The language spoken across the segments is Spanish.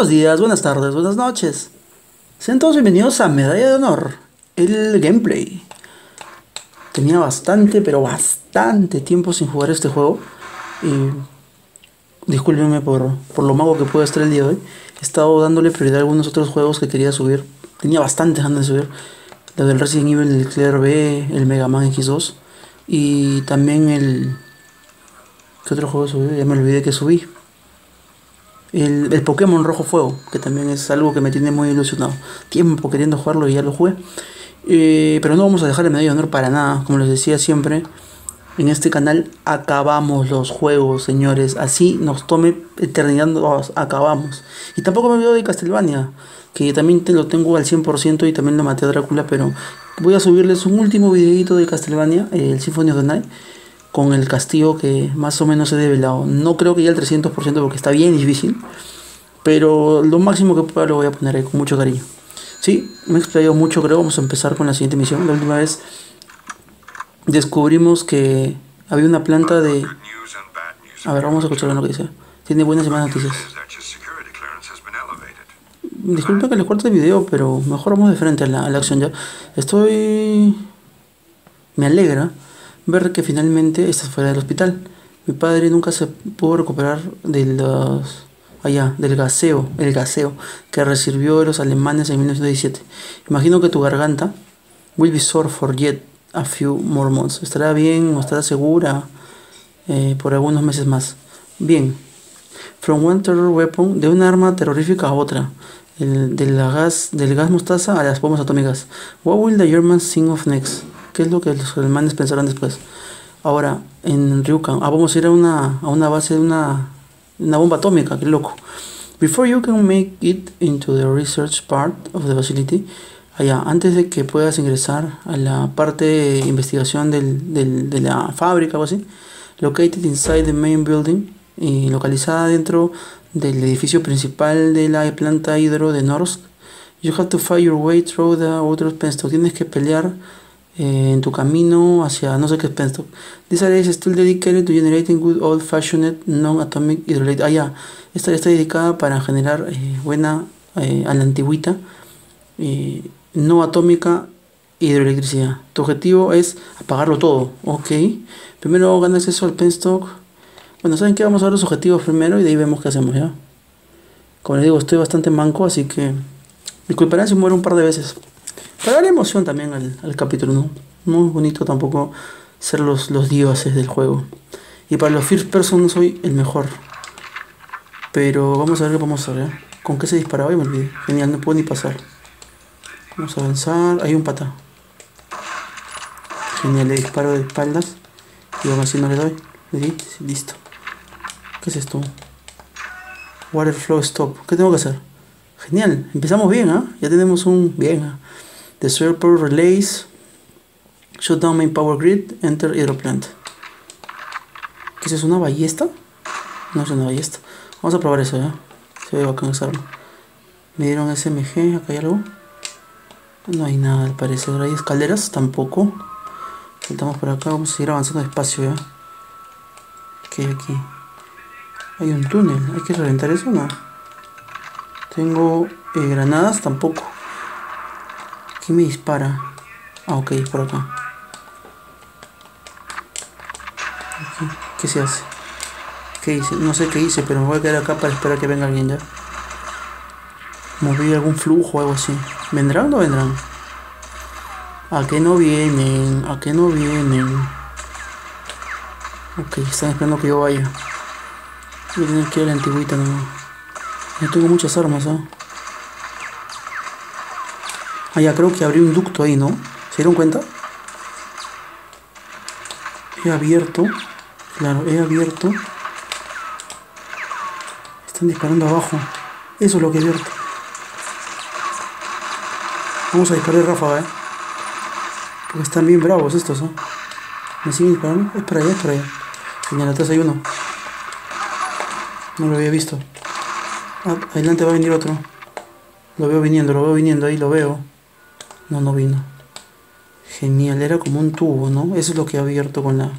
Buenos días, buenas tardes, buenas noches. Sean todos bienvenidos a Medalla de Honor, el gameplay. Tenía bastante, pero bastante tiempo sin jugar este juego. Y discúlpenme por, por lo mago que puede estar el día de hoy. He estado dándole prioridad a algunos otros juegos que quería subir. Tenía bastante ganas de subir. Lo del Resident Evil, el Clear B, el Mega Man X2. Y también el... ¿Qué otro juego subí? Ya me olvidé que subí. El, el, Pokémon Rojo Fuego, que también es algo que me tiene muy ilusionado. Tiempo queriendo jugarlo y ya lo jugué. Eh, pero no vamos a dejar el medio de honor para nada, como les decía siempre. En este canal acabamos los juegos, señores. Así nos tome eternidad, acabamos. Y tampoco me olvido de Castlevania, que también te lo tengo al 100% y también lo maté a Drácula, pero voy a subirles un último videito de Castlevania, el Symphony of the Night con el castillo que más o menos he develado. No creo que ya el 300% porque está bien difícil, pero lo máximo que pueda lo voy a poner ahí con mucho cariño. Sí, me he explayado mucho, creo. Vamos a empezar con la siguiente misión. La última vez descubrimos que había una planta de... A ver, vamos a escuchar lo que dice. Tiene buenas y malas noticias. Disculpe que les corte el video, pero mejor vamos de frente a la, a la acción ya. Estoy... Me alegra ver que finalmente estás fuera del hospital. Mi padre nunca se pudo recuperar de allá del gaseo, el gaseo que recibió de los alemanes en 1917. Imagino que tu garganta will be sore for yet a few more months. Estará bien o estará segura eh, por algunos meses más. Bien. From one terror weapon, de un arma terrorífica a otra. Gas, del gas mostaza a las bombas atómicas. What will the Germans think of next? ¿Qué es lo que los alemanes pensarán después? Ahora, en Ryukan, ah, vamos a ir a una, a una base de una, una bomba atómica, qué loco. Before you can make it into the research part of the facility, allá, antes de que puedas ingresar a la parte de investigación del, del, de la fábrica o así, located inside the main building, y localizada dentro del edificio principal de la planta hidro de Norsk, you have to fight your way through the outer penstock. Tienes que pelear eh, en tu camino hacia no sé qué es penstock. This area is still dedicated to generating good old fashioned non-atomic hydrolyte. Ah, ya, esta está dedicada para generar eh, buena eh, a la antigüita no atómica hidroelectricidad. Tu objetivo es apagarlo todo, ok. Primero ganas acceso al penstock. Bueno, ¿saben qué? Vamos a ver los objetivos primero y de ahí vemos qué hacemos ya. Como les digo, estoy bastante manco, así que disculparán si muero un par de veces. Para darle emoción también al, al capítulo, ¿no? Muy bonito tampoco ser los, los dioses del juego. Y para los first person soy el mejor. Pero vamos a ver qué vamos a ver. ¿Con qué se disparaba? Y me olvidé. Genial, no puedo ni pasar. Vamos a avanzar. Hay un pata. Genial, le disparo de espaldas. Y aún así no le doy. Listo. ¿Qué es esto? Water flow stop. ¿Qué tengo que hacer? Genial, empezamos bien, ¿ah? Ya tenemos un bien. ¿ah? The server relays. Shut down main power grid. Enter hydroplant. ¿Qué es eso? ¿Una ballesta? No es una ballesta. Vamos a probar eso, ¿ya? Se ve bacán esa arma. Me dieron SMG. ¿Acá hay algo? No hay nada al parecer. ¿Hay escaleras? Tampoco. Saltamos por acá. Vamos a seguir avanzando despacio, ¿ya? ¿Qué hay aquí? Hay un túnel. ¿Hay que reventar eso no? Tengo eh, granadas. Tampoco. ¿Quién me dispara? Ah, ok, por acá. ¿Qué se hace? ¿Qué hice? No sé qué hice, pero me voy a quedar acá para esperar que venga alguien ya. Moví algún flujo o algo así. ¿Vendrán o no vendrán? ¿A qué no vienen? ¿A qué no vienen? Ok, están esperando que yo vaya. Voy a tener que ir a la antigüita. No tengo muchas armas, ¿ah? Ah, ya creo que abrí un ducto ahí, ¿no? ¿Se dieron cuenta? He abierto. Claro, he abierto. Están disparando abajo. Eso es lo que he abierto. Vamos a disparar ráfaga, eh. Porque están bien bravos estos, ¿eh? Me siguen disparando. Es para allá, es para allá. Genial, atrás hay uno. No lo había visto. Ah, adelante va a venir otro. Lo veo viniendo, lo veo viniendo ahí, lo veo. No, no vino. Genial, era como un tubo, ¿no? Eso es lo que he abierto con la...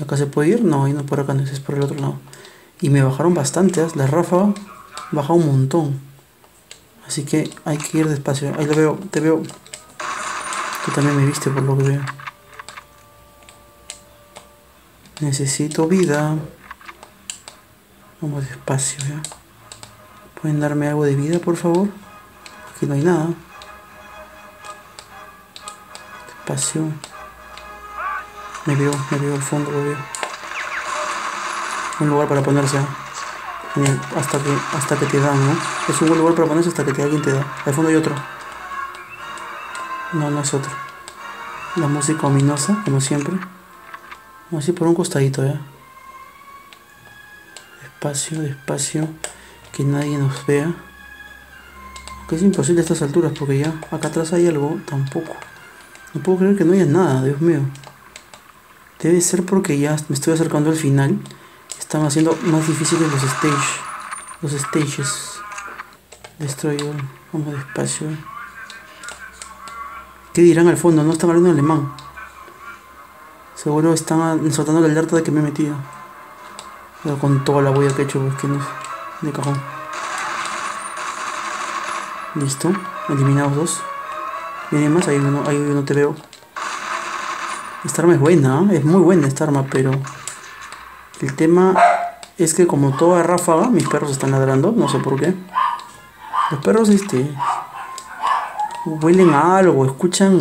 ¿Acá se puede ir? No, ahí no por acá, no, es por el otro lado. Y me bajaron bastante, la ráfaga. Baja un montón. Así que hay que ir despacio. Ahí lo veo, te veo. Tú también me viste por lo que veo. Necesito vida. Vamos despacio ya. ¿Pueden darme algo de vida, por favor? Aquí no hay nada. Me veo, me veo al fondo, lo veo. Un lugar para ponerse. Hasta que, hasta que te dan, ¿no? Es un buen lugar para ponerse hasta que te, alguien te da. Al fondo hay otro. No, no es otro. La música ominosa, como siempre. Vamos a ir por un costadito, ¿ya? Despacio, despacio. Que nadie nos vea. Aunque es imposible estas alturas porque ya acá atrás hay algo. Tampoco. No puedo creer que no haya nada, Dios mío. Debe ser porque ya me estoy acercando al final. Están haciendo más difíciles los stage. Los stages. Destroyer. Vamos despacio. ¿Qué dirán al fondo? No están hablando en alemán. Seguro están soltando el alerta de que me he metido. Pero con toda la huella que he hecho, pues que no de cajón. Listo. Eliminados dos. Viene más, ahí uno, ahí no te veo. Esta arma es buena, ¿eh? es muy buena esta arma, pero el tema es que como toda ráfaga, mis perros están ladrando, no sé por qué. Los perros este huelen a algo, escuchan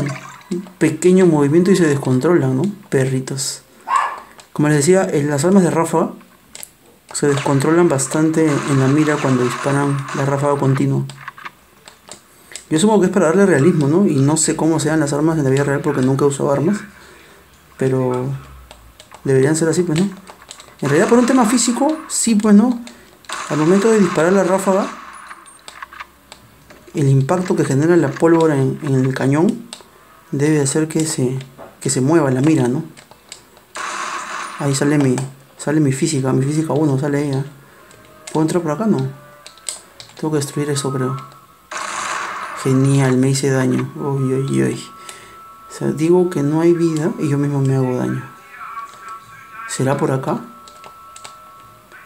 un pequeño movimiento y se descontrolan, ¿no? Perritos. Como les decía, en las armas de ráfaga se descontrolan bastante en la mira cuando disparan la ráfaga continua. Yo supongo que es para darle realismo, ¿no? Y no sé cómo sean las armas en la vida real porque nunca he usado armas. Pero deberían ser así, pues, ¿no? En realidad, por un tema físico, sí, pues, ¿no? Al momento de disparar la ráfaga, el impacto que genera la pólvora en, el cañón debe hacer que se, que se mueva la mira, ¿no? Ahí sale mi, sale mi física, mi física 1, sale ella. ¿Puedo entrar por acá? No. Tengo que destruir eso, creo. Genial, me hice daño. Uy, uy, uy. O sea, digo que no hay vida y yo mismo me hago daño. ¿Será por acá?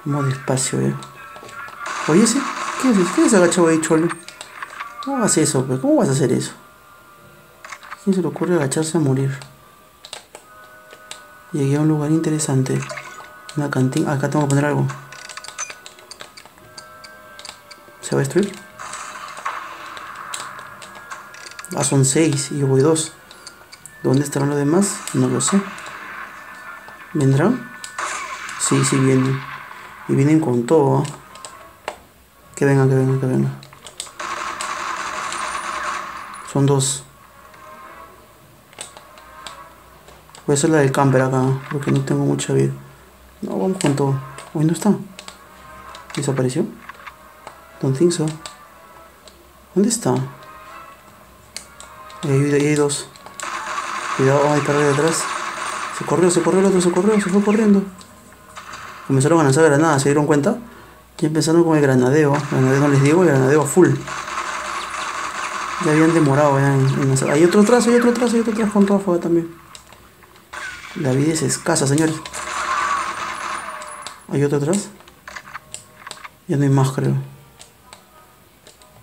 Vamos despacio, eh. Oye, ¿sí? ¿qué es? ¿Qué es agachado ahí, cholo? ¿Cómo vas eso, pues? ¿Cómo vas a hacer eso? ¿Quién se le ocurre agacharse a morir? Llegué a un lugar interesante. Una cantina. Acá tengo que poner algo. ¿Se va a destruir? Ah, son seis y yo voy dos. ¿Dónde estarán los demás? No lo sé. ¿Vendrán? Sí, sí vienen. Y vienen con todo. Que vengan, que vengan, que vengan. Son dos. Voy a hacer la del camper acá, porque no tengo mucha vida. No, vamos con todo. Hoy no está. ¿Desapareció? Don't think so. ¿Dónde está? Hay, ahí hay dos. Cuidado, hay para de atrás. Se corrió, se corrió el otro, se corrió, se fue corriendo. Comenzaron a lanzar granadas, ¿se dieron cuenta? Ya empezaron con el granadeo. Granadeo no les digo, el granadeo full. Ya habían demorado ya en, Hay otro atrás, hay otro atrás, hay otro atrás con ráfaga también. La vida es escasa, señores. ¿Hay otro atrás? Ya no hay más, creo.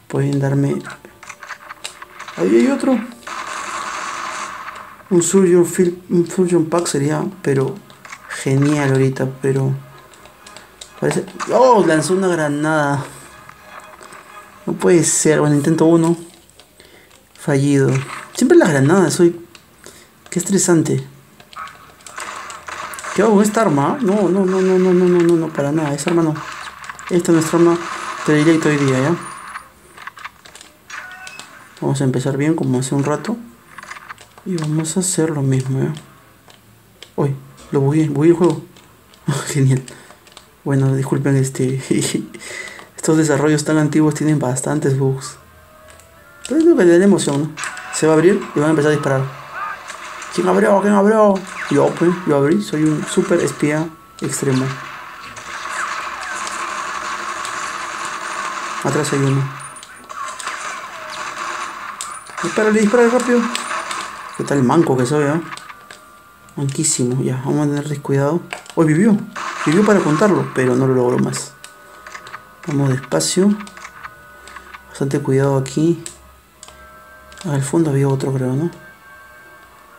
Pueden darme... Ahí hay otro. Un Surgeon, un Surgeon Pack sería, pero genial ahorita, pero... Parece... ¡Oh! Lanzó una granada. No puede ser. Bueno, intento uno. Fallido. Siempre las granadas, soy... Qué estresante. ¿Qué hago con esta arma? No, no, no, no, no, no, no, no, no, para nada. Esa arma no. Esta es nuestra arma directo hoy día, ¿ya? Vamos a empezar bien como hace un rato. Y vamos a hacer lo mismo, ¿ya? Uy, lo voy, voy el juego. Genial. Bueno, disculpen este... Estos desarrollos tan antiguos tienen bastantes bugs. Pero es lo que le da emoción, ¿no? Se va a abrir y van a empezar a disparar. ¿Quién abrió? ¿Quién abrió? Yo, pues, yo abrí. Soy un super espía extremo. Atrás hay uno. Dispárale, dispárale rápido. ¿Qué tal manco que soy, eh? Manquísimo, ya. Vamos a tener descuidado. Hoy vivió. Vivió para contarlo, pero no lo logró más. Vamos despacio. Bastante cuidado aquí. Al fondo había otro, creo, ¿no?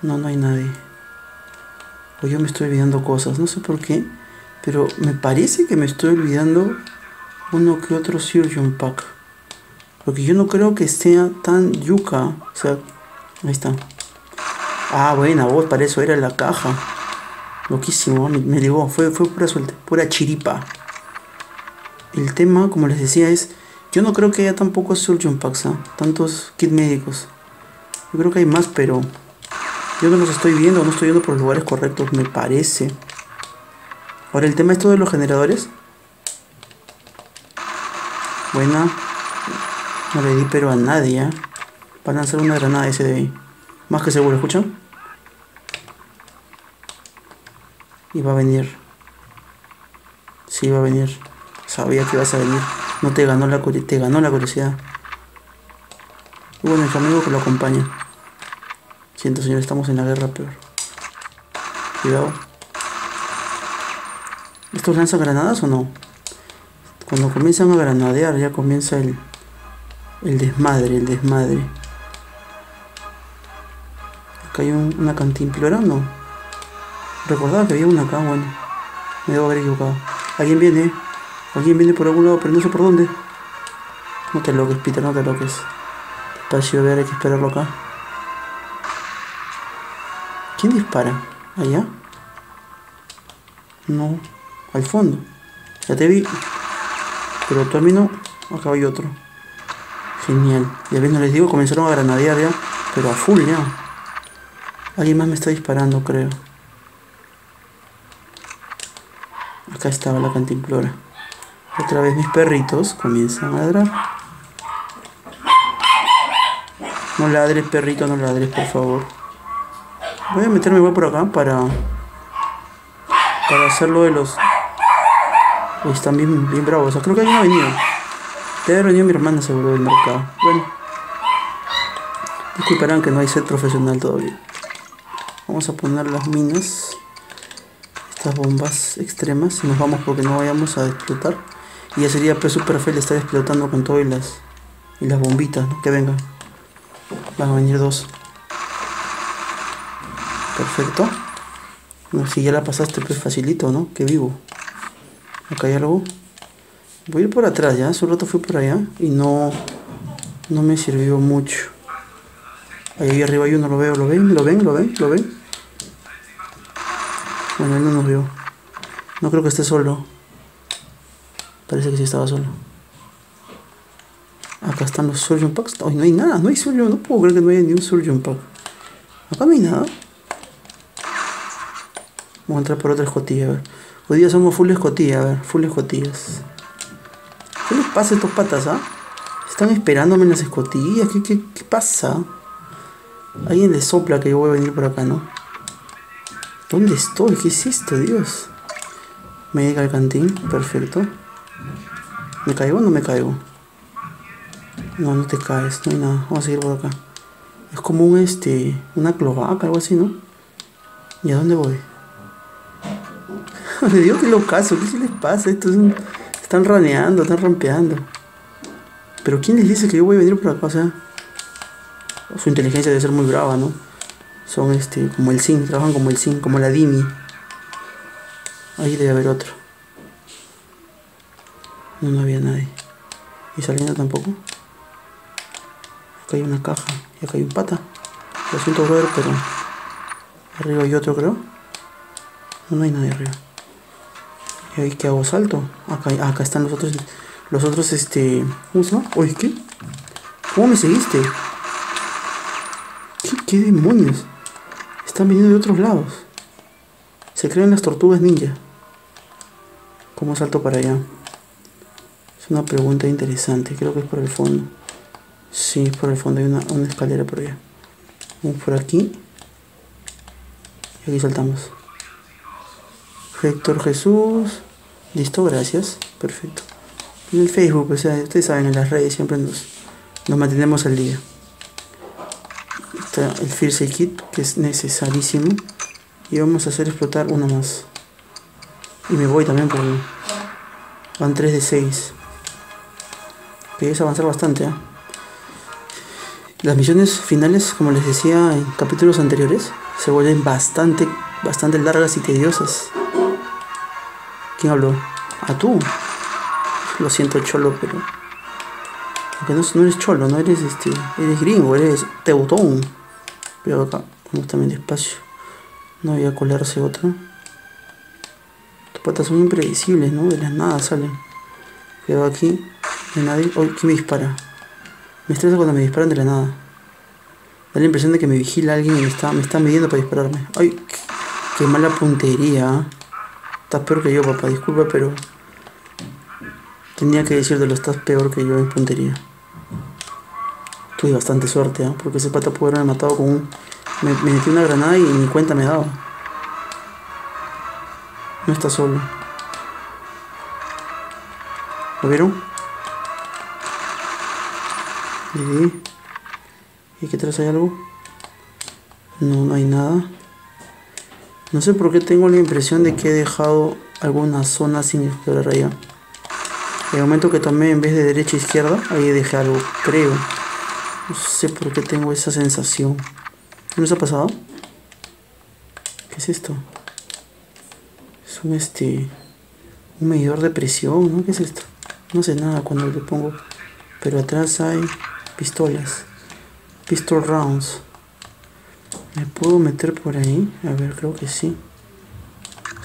No, no hay nadie. O yo me estoy olvidando cosas, no sé por qué. Pero me parece que me estoy olvidando uno que otro Surgeon Pack. Porque yo no creo que sea tan yuca. O sea, ahí está. Ah, buena voz, para eso era la caja. Loquísimo, me, me ligó. Fue, fue pura suerte, pura chiripa. El tema, como les decía, es. Yo no creo que haya tampoco Surgeon ¿ah? tantos kits médicos. Yo creo que hay más, pero. Yo no los estoy viendo, no estoy viendo por los lugares correctos, me parece. Ahora, el tema es todo de los generadores. Buena. No le di pero a nadie, ¿eh? Van a hacer una granada ese de ahí. Más que seguro, ¿escuchan? Y va a venir. Sí, va a venir. Sabía que ibas a venir. No te ganó la, te ganó la curiosidad. Y bueno, mi amigo que lo acompaña. Siento, señor, estamos en la guerra peor. Cuidado. ¿Estos lanzan granadas o no? Cuando comienzan a granadear ya comienza el, el desmadre, el desmadre. Acá hay una cantimplora, no. Recordaba que había una acá, bueno. Me debo haber equivocado. Alguien viene. Alguien viene por algún lado, pero no sé por dónde. No te loques, Peter, no te loques. Despacio, a ver, hay que esperarlo acá. ¿Quién dispara? ¿Allá? No. Al fondo. Ya te vi. Pero termino. Acá hay otro. Genial. Ya ven, no les digo, comenzaron a granadear ya. Pero a full ya. Alguien más me está disparando, creo. Acá estaba la cantimplora. Otra vez mis perritos comienzan a ladrar. No ladres, perrito, no ladres, por favor. Voy a meterme igual por acá para... Para hacerlo de los... Están bien, bien bravos. Creo que hay una venido. Haber venido mi hermana seguro del mercado. Bueno. Disculparán que no hay set profesional todavía. Vamos a poner las minas. Estas bombas extremas. Y nos vamos porque no vayamos a explotar. Y ya sería pues super feliz estar explotando con todo y las, y las bombitas que vengan. Van a venir dos. Perfecto. si ya la pasaste pues facilito, ¿no? Que vivo. Acá hay algo. Voy a ir por atrás ya. Hace un rato fui por allá y no, no me sirvió mucho. Ahí arriba hay uno, lo veo, lo ven, lo ven, lo ven, lo ven. Bueno, él no nos vio. No creo que esté solo. Parece que sí estaba solo. Acá están los Surgeon Packs. Ay, no hay nada, no hay Surgeon. No puedo creer que no haya ni un Surgeon Pack. Acá no hay nada. Vamos a entrar por otra escotilla, a ver. Hoy día somos full escotilla, a ver, full escotillas. ¿Qué les pasa a estos patas, ah? Están esperándome en las escotillas. ¿Qué, qué, qué pasa? Alguien le sopla que yo voy a venir por acá, ¿no? ¿Dónde estoy? ¿Qué es esto, Dios? Me llega al cantín, perfecto. ¿Me caigo o no me caigo? No, no te caes, no hay nada. Vamos a seguir por acá. Es como un este. una cloaca, algo así, ¿no? ¿Y a dónde voy? Me digo que lo caso, ¿qué se les pasa? Estos están raneando, están rampeando. Pero ¿quién les dice que yo voy a venir por acá? O sea, su inteligencia debe ser muy brava, ¿no? Son este, como el Sin, trabajan como el Sin, como la Dini. Ahí debe haber otro. No, no había nadie. Y saliendo tampoco. Acá hay una caja. Y acá hay un pata. Lo siento, brother, pero... Arriba hay otro, creo. No, no hay nadie arriba. ¿Y ahí qué hago? ¿Salto? Acá, acá están los otros... Los otros, este... ¿Cómo se? Oye, ¿qué? ¿Cómo me seguiste? ¿Qué, ¿Qué demonios? Están viniendo de otros lados. Se crean las tortugas ninja. ¿Cómo salto para allá? Es una pregunta interesante. Creo que es por el fondo. Sí, es por el fondo. Hay una, una escalera por allá. Vamos por aquí. Y aquí saltamos. Héctor Jesús. Listo, gracias. Perfecto. En el Facebook, o sea, ustedes saben, en las redes siempre nos, nos mantenemos al día. Está el First Kit, que es necesarísimo. Y vamos a hacer explotar uno más. Y me voy también porque van 3 de 6. porque es avanzar bastante. ¿eh? Las misiones finales, como les decía en capítulos anteriores, se vuelven bastante, bastante largas y tediosas. ¿Quién habló? ¿A tú? Lo siento, cholo, pero. Aunque no, no eres cholo, no eres este. Eres gringo, eres teutón. Pero acá, vamos también despacio. No voy a colarse otro. Tus patas son impredecibles, ¿no? De las nada salen. Cuidado aquí. De nadie. ¿quién me dispara? Me estresa cuando me disparan de la nada. Da la impresión de que me vigila alguien y me está, me está midiendo para dispararme. ¡Ay! ¡Qué, mala puntería! ¿ah? Estás peor que yo, papá. Disculpa, pero... Tenía que decírtelo, estás peor que yo en puntería. Tuve bastante suerte, ¿eh? porque ese pata pudo haberme matado con un... Me, me metí una granada y ni cuenta me daba. No está solo. ¿Lo vieron? Y, ¿Y aquí atrás hay algo? No, no hay nada. No sé por qué tengo la impresión de que he dejado alguna zona sin explorar allá. El momento que tomé en vez de derecha e izquierda, ahí dejé algo, creo. No sé por qué tengo esa sensación. ¿No les ha pasado? ¿Qué es esto? Es un este. un medidor de presión, ¿no? ¿Qué es esto? No sé nada cuando le pongo. Pero atrás hay pistolas. Pistol rounds. ¿Me puedo meter por ahí? A ver, creo que sí.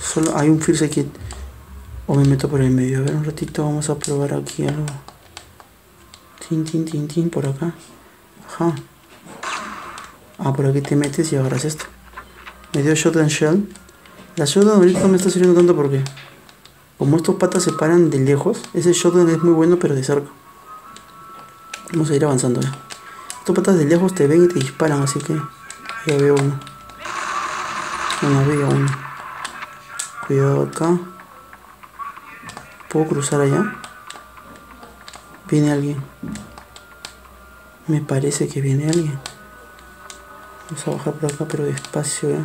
Solo hay un first kit. O me meto por el medio. A ver, un ratito vamos a probar aquí algo. Tin, tin, tin, tin, por acá. Ajá. Ah, por aquí te metes y agarras esto. Me dio shotgun shell. La shotgun ahorita me está sirviendo tanto porque... Como estos patas se paran de lejos, ese shotgun es muy bueno pero de cerca. Vamos a ir avanzando. ¿eh? Estos patas de lejos te ven y te disparan, así que ya veo uno. No veo uno. Cuidado acá. ¿Puedo cruzar allá? Viene alguien. Me parece que viene alguien. Vamos a bajar por acá, pero despacio, ¿eh?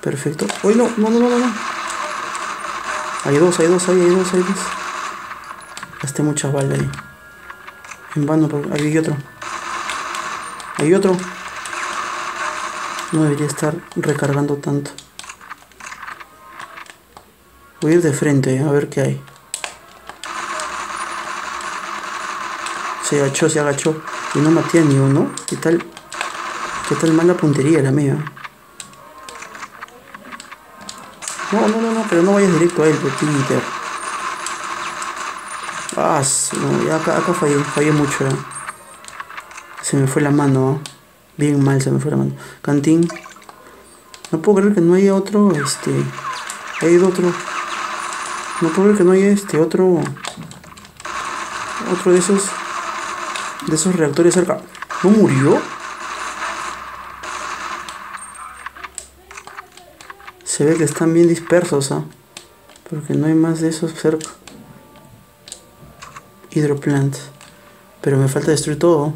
Perfecto. ¡Uy, no! No, no, no, no. Hay dos, hay dos, hay, hay dos, hay dos. Gasté muchas balas ahí. En vano, porque hay otro. Hay otro. No debería estar recargando tanto. Voy a ir de frente, a ver qué hay. Se agachó, se agachó. Y no maté a ni uno. ¿Qué tal? ¿Qué tal mala puntería la mía? No, no, no, no, pero no vayas directo a él, Peter. Ah, no, ya acá, acá fallé, fallé mucho. Se me fue la mano. Bien mal se me fue la mano. Cantín. No puedo creer que no haya otro, este... Hay otro. No puedo creer que no haya este otro... Otro de esos... De esos reactores cerca. ¿No murió? Se ve que están bien dispersos, ¿ah? Porque no hay más de esos cerca. Hydroplant. Pero me falta destruir todo.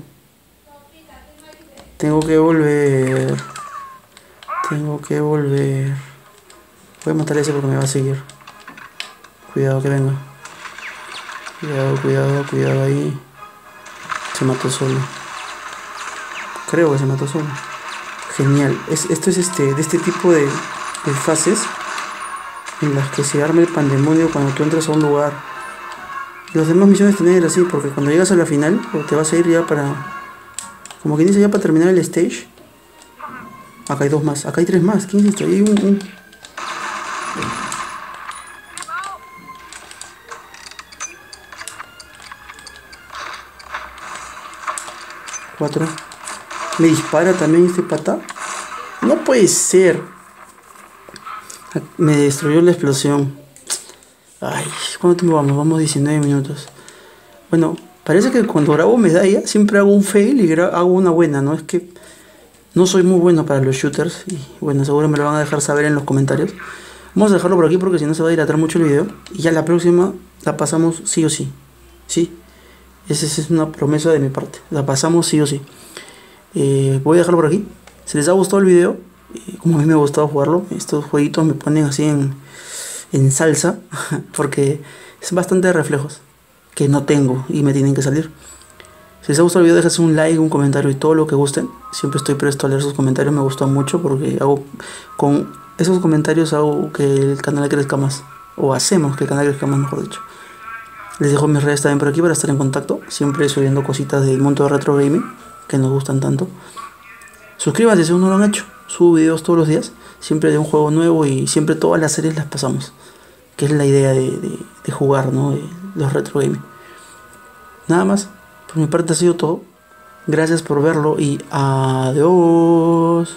Tengo que volver. Tengo que volver. Voy a matar a ese porque me va a seguir. Cuidado que venga. Cuidado, cuidado, cuidado ahí. Se mató solo. Creo que se mató solo. Genial. esto es este, de este tipo de, fases en las que se arma el pandemonio cuando tú entras a un lugar las demás misiones tener así, porque cuando llegas a la final, te vas a ir ya para. Como que dice ya para terminar el stage. Acá hay dos más, acá hay tres más. ¿Quién es esto? Hay un, Cuatro. Me dispara también este pata. No puede ser. Me destruyó la explosión. Ay, ¿cuánto tiempo vamos? Vamos 19 minutos. Bueno, parece que cuando grabo medalla siempre hago un fail y hago una buena, ¿no? Es que no soy muy bueno para los shooters y bueno, seguro me lo van a dejar saber en los comentarios. Vamos a dejarlo por aquí porque si no se va a dilatar mucho el video. Y ya la próxima la pasamos sí o sí. Sí. Esa es una promesa de mi parte. La pasamos sí o sí. Eh, voy a dejarlo por aquí. Si les ha gustado el video, eh, como a mí me ha gustado jugarlo, estos jueguitos me ponen así en en salsa, porque es bastante de reflejos. Que no tengo y me tienen que salir. Si les ha gustado el video, déjense un like, un comentario y todo lo que gusten. Siempre estoy presto a leer sus comentarios, me gustó mucho porque hago con esos comentarios hago que el canal crezca más. O hacemos que el canal crezca más, mejor dicho. Les dejo mis redes también por aquí para estar en contacto. Siempre subiendo cositas del mundo de retro gaming que nos gustan tanto. Suscríbanse si aún no lo han hecho. Subo videos todos los días. Siempre de un juego nuevo y siempre todas las series las pasamos. Que es la idea de, de jugar, ¿no? Los retro. Nada más. Por mi parte ha sido todo. Gracias por verlo y adiós.